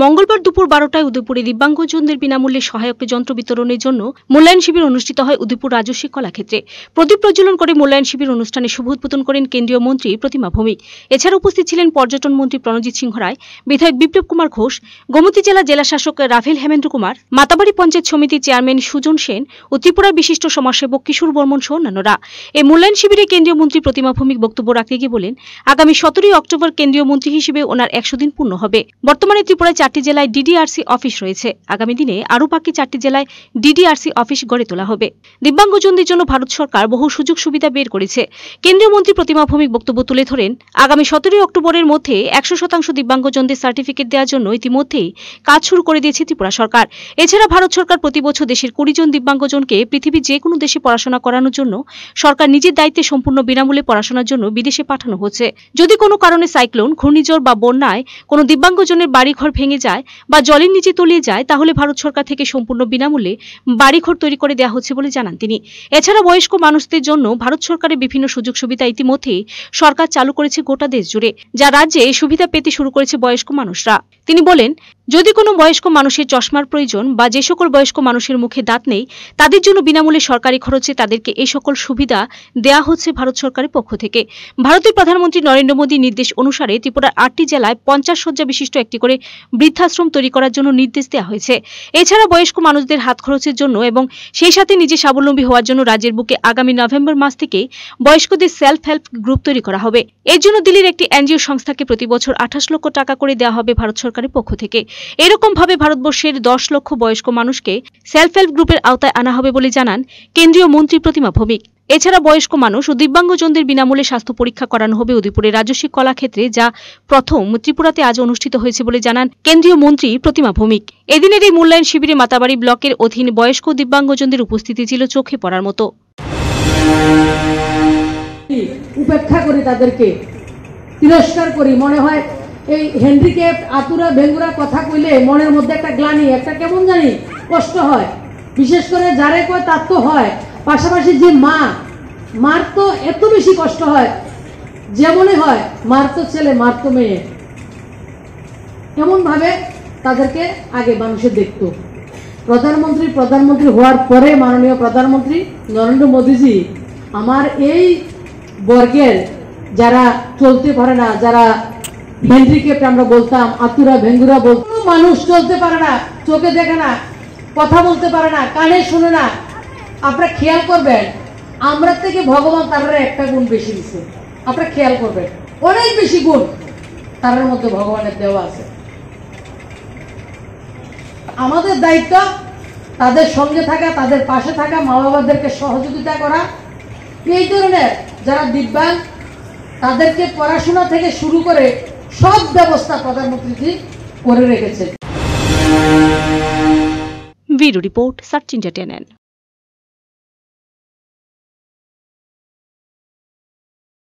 মঙ্গলবার দুপুর বারোটায় উদয়পুরে দিব্যাঙ্গজনদের বিনামূল্যে সহায়ক যন্ত্র বিতরণের জন্য মূল্যায়ন শিবির অনুষ্ঠিত হয় উদয়পুর রাজস্বী কলাক্ষেত্রে। প্রদীপ প্রজ্বলন করে মূল্যায়ন শিবির অনুষ্ঠানে শুভ উদ্বোধন করেন কেন্দ্রীয় মন্ত্রী প্রতিমা ভৌমিক। এছাড়া উপস্থিত ছিলেন পর্যটন মন্ত্রী প্রণজিৎ সিংহ রায়, বিধায়ক বিপ্লব কুমার ঘোষ, গোমতী জেলা জেলা শাসক রাফেল হেমেন্দ্র কুমার, মাতাবাড়ি পঞ্চায়েত সমিতির চেয়ারম্যান সুজন সেন ও ত্রিপুরার বিশিষ্ট সমাজসেবক কিশোর বর্মন সহ অন্যান্যরা। এই মূল্যায়ন শিবিরে কেন্দ্রীয় মন্ত্রী প্রতিমা ভৌমিক বক্তব্য রাখতে গিয়ে বলেন, আগামী সতেরোই অক্টোবর কেন্দ্রীয় মন্ত্রী হিসেবে ওনার একশো দিন পূর্ণ হবে। বর্তমানে ত্রিপুরায় চারটি জেলায় ডিডিআরসি অফিস রয়েছে। আগামী দিনে আরও বাকি চারটি জেলায় ডিডিআরসি অফিস গড়ে তোলা হবে। দিব্যাঙ্গজনদের জন্য ভারত সরকার বহু সুযোগ সুবিধা বের করেছে। কেন্দ্রীয় মন্ত্রী প্রতিমা ভৌমিক বক্তব্য তুলে ধরেন, আগামী সতেরোই অক্টোবরের মধ্যে একশো শতাংশ দিব্যাঙ্গজনদের সার্টিফিকেট দেওয়ার জন্য ইতিমধ্যেই কাজ শুরু করে দিয়েছে ত্রিপুরা সরকার। এছাড়া ভারত সরকার প্রতি বছর দেশের কুড়ি জন দিব্যাঙ্গজনকে পৃথিবীর যে কোনো দেশে পড়াশোনা করানোর জন্য, সরকার নিজের দায়িত্বে সম্পূর্ণ বিনামূল্যে পড়াশোনার জন্য বিদেশে পাঠানো হচ্ছে। যদি কোনো কারণে সাইক্লোন, ঘূর্ণিঝড় বা বন্যায় কোনো দিব্যাঙ্গজনের বাড়িঘর ভেঙে যায় বা জলের নিচে তলিয়ে যায়, তাহলে ভারত সরকার থেকে সম্পূর্ণ বিনামূল্যে বাড়িঘর তৈরি করে দেওয়া হচ্ছে বলে জানান তিনি। এছাড়া বয়স্ক মানুষদের জন্য ভারত সরকারের বিভিন্ন সুযোগ সুবিধা ইতিমধ্যে সরকার চালু করেছে গোটা দেশ জুড়ে, যা রাজ্যে সুবিধা পেতে শুরু করেছে বয়স্ক মানুষরা। তিনি বলেন যদি কোনো বয়স্ক মানুষের চশমার প্রয়োজন বা যে সকল বয়স্ক মানুষের মুখে দাঁত নেই, তাদের জন্য বিনামূল্যে সরকারি খরচে তাদেরকে এই সকল সুবিধা দেয়া হচ্ছে ভারত সরকারের পক্ষ থেকে। ভারতের প্রধানমন্ত্রী নরেন্দ্র মোদীর নির্দেশ অনুসারে ত্রিপুরার আটটি জেলায় পঞ্চাশ শয্যা বিশিষ্ট একটি করে বৃদ্ধাশ্রম তৈরি করার জন্য নির্দেশ দেওয়া হয়েছে। এছাড়া বয়স্ক মানুষদের হাত খরচের জন্য এবং সেই সাথে নিজে স্বাবলম্বী হওয়ার জন্য রাজ্যের বুকে আগামী নভেম্বর মাস থেকে বয়স্কদের সেলফ হেল্প গ্রুপ তৈরি করা হবে। এর জন্য দিল্লির একটি এনজিও সংস্থাকে প্রতি বছর আঠাশ লক্ষ টাকা করে দেওয়া হবে ভারত সরকারের পক্ষ থেকে। এরকম ভাবে ভারতবর্ষের দশ লক্ষ বয়স্ক মানুষকে সেলফ হেল্প গ্রুপের আওতায় আনা হবে বলে জানান কেন্দ্রীয় মন্ত্রী প্রতিমা ভৌমিক। এছাড়া বয়স্ক মানুষ ও দিব্যাঙ্গজনদের বিনামূল্যে স্বাস্থ্য পরীক্ষা করানো হবে উদয়পুরের রাজস্বী কলাক্ষেত্রে, যা প্রথম ত্রিপুরাতে আজ অনুষ্ঠিত হয়েছে বলে জানান কেন্দ্রীয় মন্ত্রী প্রতিমা ভৌমিক। এদিনের এই মূল্যায়ন শিবিরে মাতাবাড়ি ব্লকের অধীন বয়স্ক দিব্যাঙ্গজনদের উপস্থিতি ছিল চোখে পড়ার মতো। উপেক্ষা করি তাদেরকে তিরস্কার করি, মনে হয় এই হ্যান্ডিক্যাপ আতুরা ভেঙ্গুরা কথা কইলে মনের মধ্যে একটা গ্লানি, একটা কেমন জানি কষ্ট হয়। বিশেষ করে যারে কয় তার তো হয়। পাশাপাশি যে মা, মার তো এত বেশি কষ্ট হয় যেমনই হয় মার তো ছেলে, মার তো মেয়ে। এমন ভাবে তাদেরকে আগে মানুষে দেখতো। প্রধানমন্ত্রী প্রধানমন্ত্রী হওয়ার পরে মাননীয় প্রধানমন্ত্রী নরেন্দ্র মোদীজি আমার এই বর্গের যারা চলতে পারে না, যারা হ্যান্ডিক্যাপ্ট আমরা বলতাম, আতুরা, ভেঙ্গুরা বলতাম মানুষ চলতে পারে না, চোখে দেখে না, কথা বলতে পারে না, কানে শুনে না। আপনারা খেয়াল করবেন, আমরা থেকে ভগবান একটা গুণ বেশি দিচ্ছে আপনারা খেয়াল করবেন, অনেক বেশি গুণ তার মধ্যে ভগবানের দেওয়া আছে। আমাদের দায়িত্ব তাদের সঙ্গে থাকা, তাদের পাশে থাকা মা বাবাদেরকে সহযোগিতা করা। এই ধরনের যারা দিব্যাঙ্গ তাদেরকে পড়াশোনা থেকে শুরু করে সব ব্যবস্থা প্রধানমন্ত্রীজি করে রেখেছেন। Bureau report search